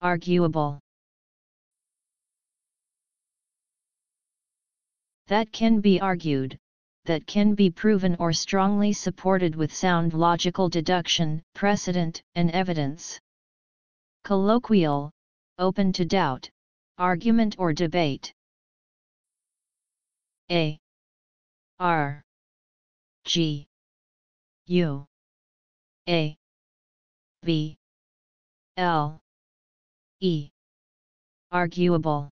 arguable. That can be argued, that can be proven or strongly supported with sound logical deduction, precedent, and evidence. Colloquial, open to doubt, argument or debate. A. R. G. U. A. B L E. Arguable